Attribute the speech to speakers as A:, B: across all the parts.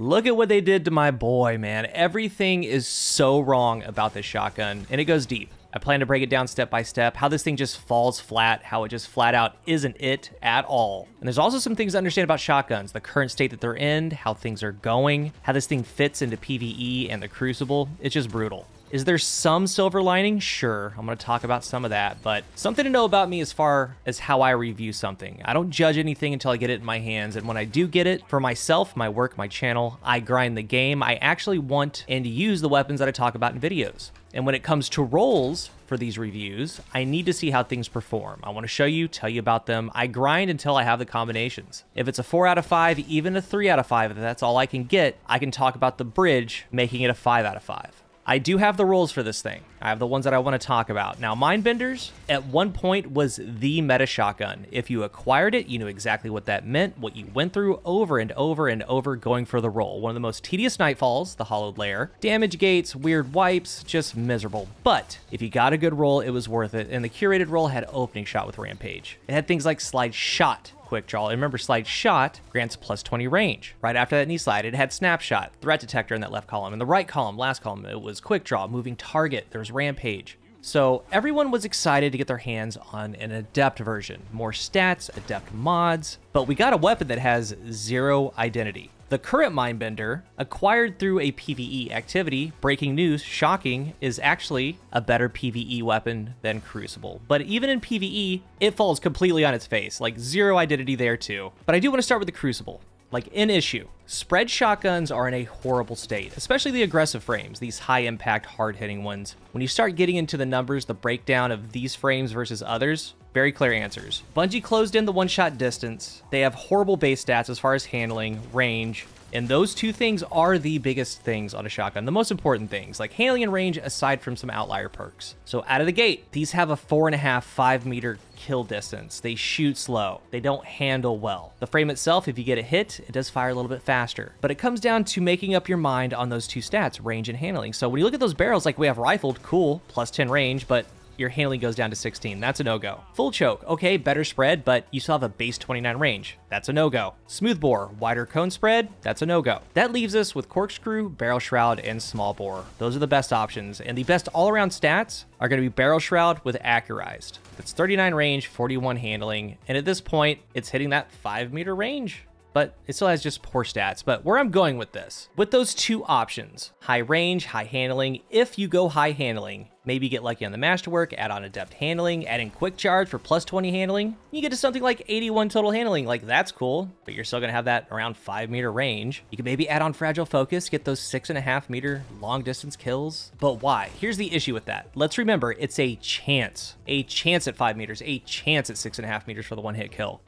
A: Look at what they did to my boy, man. Everything is so wrong about this shotgun, and it goes deep. I plan to break it down step by step, how this thing just falls flat, how it just flat out isn't it at all. And there's also some things to understand about shotguns, the current state that they're in, how things are going, how this thing fits into PvE and the Crucible. It's just brutal. Is there some silver lining? Sure, I'm going to talk about some of that, but something to know about me as far as how I review something. I don't judge anything until I get it in my hands, and when I do get it, for myself, my work, my channel, I grind the game. I actually want and use the weapons that I talk about in videos. And when it comes to rolls for these reviews, I need to see how things perform. I want to show you, tell you about them. I grind until I have the combinations. If it's a 4 out of 5, even a 3 out of 5, if that's all I can get, I can talk about the bridge making it a 5 out of 5. I do have the rules for this thing. I have the ones that I want to talk about. Now, Mindbenders, at one point, was the meta shotgun. If you acquired it, you knew exactly what that meant, what you went through over and over and over going for the roll. One of the most tedious nightfalls, the hollowed lair. Damage gates, weird wipes, just miserable. But if you got a good roll, it was worth it, and the curated roll had opening shot with Rampage. It had things like slide shot, quick draw. And remember, slide shot grants plus 20 range. Right after that knee slide, it had snapshot, threat detector in that left column. In the right column, last column, it was quick draw, moving target. There's rampage. So everyone was excited to get their hands on an adept version. More stats, adept mods, but we got a weapon that has zero identity. The current Mindbender, acquired through a PvE activity, breaking news, shocking, is actually a better PvE weapon than Crucible. But even in PvE, it falls completely on its face, like zero identity there too. But I do want to start with the Crucible. Like in issue, spread shotguns are in a horrible state, especially the aggressive frames, these high impact, hard hitting ones. When you start getting into the numbers, the breakdown of these frames versus others, very clear answers. Bungie closed in the one-shot distance. They have horrible base stats as far as handling, range, and those two things are the biggest things on a shotgun, the most important things, like handling and range aside from some outlier perks. So out of the gate, these have a four and a half, five meter kill distance. They shoot slow. They don't handle well. The frame itself, if you get a hit, it does fire a little bit faster. But it comes down to making up your mind on those two stats, range and handling. So when you look at those barrels, like we have rifled, cool, plus 10 range, but your handling goes down to 16. That's a no-go. Full choke, okay, better spread, but you still have a base 29 range. That's a no-go. Smooth bore, wider cone spread, that's a no-go. That leaves us with corkscrew, barrel shroud, and small bore. Those are the best options, and the best all-around stats are going to be barrel shroud with accurized. It's 39 range, 41 handling, and at this point, it's hitting that 5 meter range but it still has just poor stats. But where I'm going with this, with those two options, high range, high handling, if you go high handling, maybe get lucky on the masterwork, add on adept handling, add in quick charge for plus 20 handling, you get to something like 81 total handling. Like that's cool, but you're still gonna have that around five meter range. You can maybe add on fragile focus, get those six and a half meter long distance kills. But why? Here's the issue with that. Let's remember, it's a chance, a chance at five meters, a chance at six and a half meters for the one hit kill.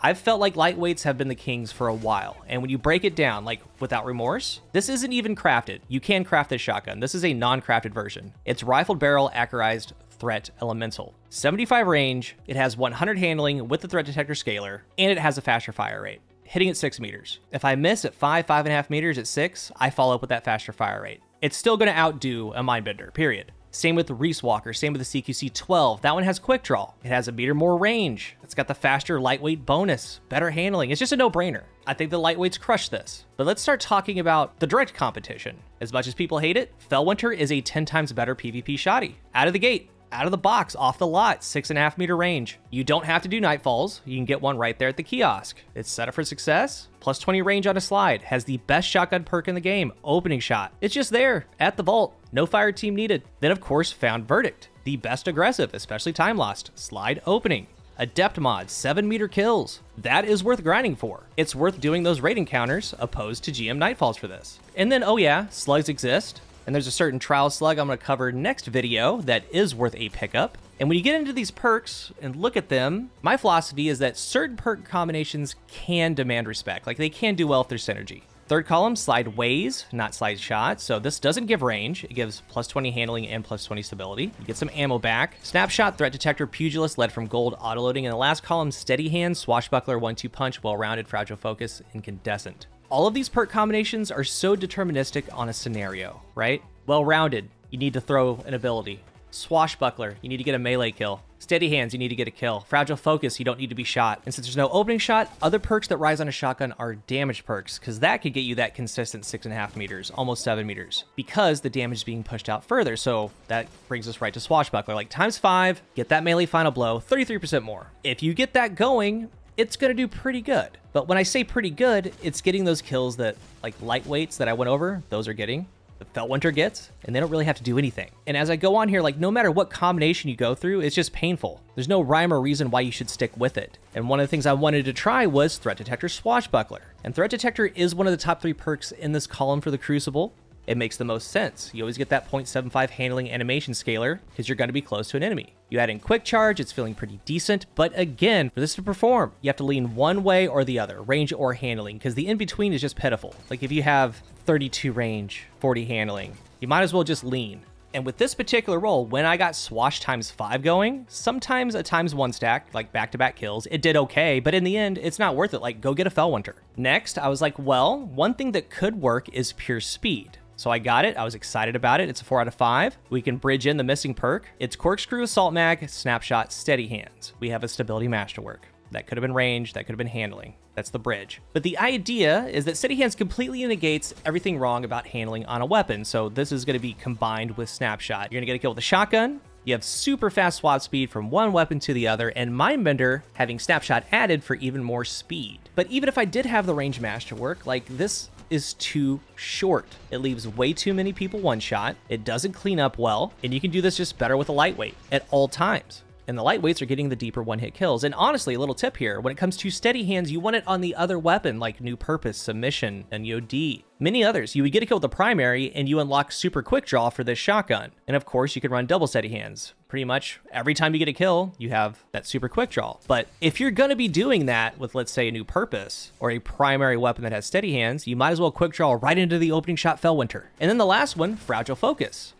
A: I've felt like lightweights have been the kings for a while, and when you break it down, like without remorse, this isn't even crafted. You can craft this shotgun. This is a non-crafted version. It's rifled barrel accurized threat elemental. 75 range, it has 100 handling with the threat detector scaler, and it has a faster fire rate hitting at six meters. If I miss at five, five and a half meters at six, I follow up with that faster fire rate. It's still gonna outdo a Mindbender, period. Same with the Riiswalker, same with the CQC 12. That one has quick draw. It has a meter more range. It's got the faster lightweight bonus, better handling. It's just a no-brainer. I think the lightweights crush this. But let's start talking about the direct competition. As much as people hate it, Felwinter is a 10 times better PvP shotty. Out of the gate, out of the box, off the lot, six and a half meter range. You don't have to do nightfalls. You can get one right there at the kiosk. It's set up for success. Plus 20 range on a slide. Has the best shotgun perk in the game, opening shot. It's just there at the vault. No fire team needed. Then of course, found verdict. The best aggressive, especially Timelost. Slide opening. Adept mod, 7 meter kills. That is worth grinding for. It's worth doing those raid encounters opposed to GM Nightfalls for this. And then, oh yeah, slugs exist. And there's a certain trial slug I'm going to cover next video that is worth a pickup. And when you get into these perks and look at them, my philosophy is that certain perk combinations can demand respect. Like they can do well if there's synergy. Third column, Slideways, not slide shot. So this doesn't give range. It gives plus 20 handling and plus 20 stability. You get some ammo back. Snapshot, threat detector, pugilist, lead from gold, autoloading. In the last column, steady hand, swashbuckler, one-two punch, well-rounded, fragile focus, incandescent. All of these perk combinations are so deterministic on a scenario, right? Well-rounded, you need to throw an ability. Swashbuckler, you need to get a melee kill. Steady hands, you need to get a kill. Fragile focus, you don't need to be shot. And since there's no opening shot, other perks that rise on a shotgun are damage perks, because that could get you that consistent six and a half meters, almost seven meters, because the damage is being pushed out further. So that brings us right to Swashbuckler. Like times five, get that melee final blow, 33% more. If you get that going, it's going to do pretty good. But when I say pretty good, it's getting those kills that, like lightweights that I went over, those are getting the Felwinter gets, and they don't really have to do anything. And as I go on here, like no matter what combination you go through, it's just painful. There's no rhyme or reason why you should stick with it. And one of the things I wanted to try was Threat Detector Swashbuckler. And Threat Detector is one of the top three perks in this column for the Crucible it makes the most sense. You always get that 0.75 handling animation scaler because you're going to be close to an enemy. You add in quick charge, it's feeling pretty decent, but again, for this to perform, you have to lean one way or the other, range or handling, because the in-between is just pitiful. Like if you have 32 range, 40 handling, you might as well just lean. And with this particular role, when I got Swash times 5 going, sometimes a times 1 stack, like back-to-back -back kills, it did okay, but in the end, it's not worth it. Like, go get a Felwinter. Next, I was like, well, one thing that could work is pure speed. So I got it. I was excited about it. It's a 4 out of 5. We can bridge in the missing perk. It's Corkscrew, Assault Mag, Snapshot, Steady Hands. We have a Stability Masterwork. That could have been range, that could have been handling. That's the bridge. But the idea is that Steady Hands completely negates everything wrong about handling on a weapon. So this is going to be combined with Snapshot. You're going to get a kill with a shotgun. You have super fast swap speed from one weapon to the other, and Mindbender having Snapshot added for even more speed. But even if I did have the range masterwork, like this is too short. It leaves way too many people one shot. It doesn't clean up well, and you can do this just better with a lightweight at all times and the lightweights are getting the deeper one-hit kills. And honestly, a little tip here, when it comes to steady hands, you want it on the other weapon like New Purpose, Submission, and Yod. Many others, you would get a kill with the primary and you unlock super quick draw for this shotgun. And of course, you can run double steady hands. Pretty much every time you get a kill, you have that super quick draw. But if you're to be doing that with, let's say, a new purpose or a primary weapon that has steady hands, you might as well quick draw right into the opening shot Felwinter. And then the last one, Fragile Focus.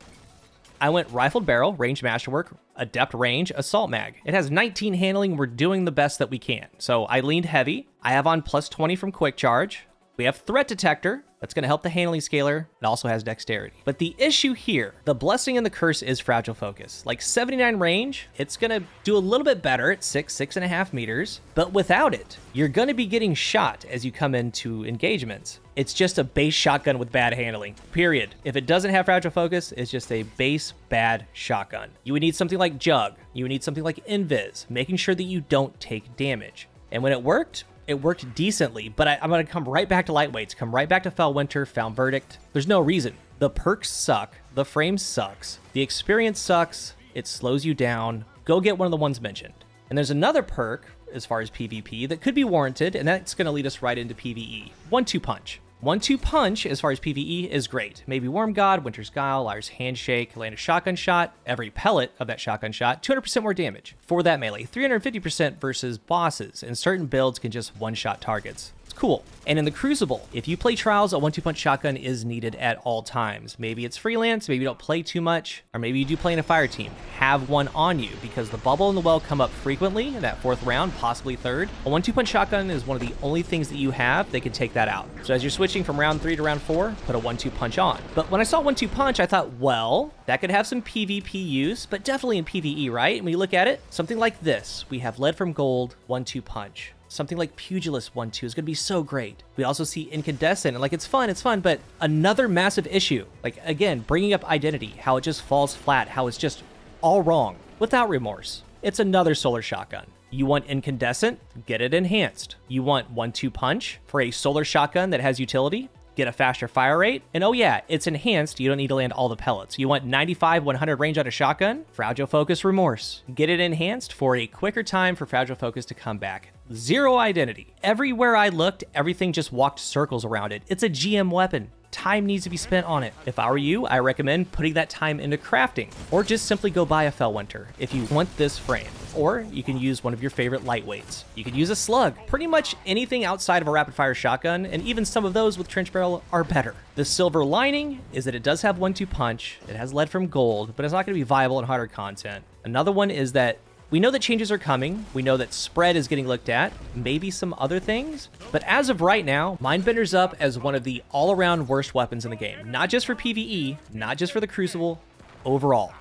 A: I went rifled barrel, range masterwork, adept range, assault mag. It has 19 handling. We're doing the best that we can. So I leaned heavy. I have on plus 20 from quick charge. We have threat detector. That's going to help the handling scaler. It also has dexterity. But the issue here, the blessing and the curse is fragile focus. Like 79 range, it's going to do a little bit better at six, six and a half meters. But without it, you're going to be getting shot as you come into engagements. It's just a base shotgun with bad handling, period. If it doesn't have fragile focus, it's just a base bad shotgun. You would need something like Jug. You would need something like Invis, making sure that you don't take damage. And when it worked, it worked decently, but I, am going to come right back to lightweights, come right back to Felwinter, Found Verdict. There's no reason. The perks suck, the frame sucks, the experience sucks, it slows you down. Go get one of the ones mentioned. And there's another perk, as far as PvP, that could be warranted, and that's going to lead us right into PvE. One-two punch. One-two punch, as far as PvE, is great. Maybe Worm God, Winter's Guile, Liar's Handshake, land a shotgun shot. Every pellet of that shotgun shot, 200% more damage. For that melee, 350% versus bosses, and certain builds can just one-shot targets cool. And in the Crucible, if you play Trials, a one-two punch shotgun is needed at all times. Maybe it's freelance, maybe you don't play too much, or maybe you do play in a fire team. Have one on you, because the bubble and the well come up frequently in that fourth round, possibly third. A one-two punch shotgun is one of the only things that you have that can take that out. So as you're switching from round three to round four, put a one-two punch on. But when I saw one-two punch, I thought, well, that could have some PvP use, but definitely in PvE, right? And when you look at it, something like this, we have lead from gold, one-two punch something like Pugilist 1 2 is going to be so great. We also see Incandescent, and like it's fun, it's fun, but another massive issue. Like, again, bringing up identity, how it just falls flat, how it's just all wrong without remorse. It's another solar shotgun. You want incandescent? Get it enhanced. You want 1 2 punch for a solar shotgun that has utility? get a faster fire rate. And oh yeah, it's enhanced. You don't need to land all the pellets. You want 95, 100 range on a shotgun? Fragile Focus Remorse. Get it enhanced for a quicker time for Fragile Focus to come back. Zero identity. Everywhere I looked, everything just walked circles around it. It's a GM weapon. Time needs to be spent on it. If I were you, I recommend putting that time into crafting, or just simply go buy a Felwinter if you want this frame. Or you can use one of your favorite lightweights. You could use a slug. Pretty much anything outside of a rapid fire shotgun, and even some of those with trench barrel are better. The silver lining is that it does have one-two punch, it has lead from gold, but it's not going to be viable in harder content. Another one is that we know that changes are coming. We know that spread is getting looked at, maybe some other things. But as of right now, Mindbender's up as one of the all-around worst weapons in the game. Not just for PvE, not just for the Crucible, overall.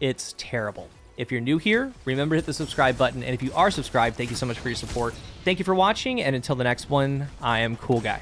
A: It's terrible. If you're new here, remember to hit the subscribe button. And if you are subscribed, thank you so much for your support. Thank you for watching, and until the next one, I am Cool Guy.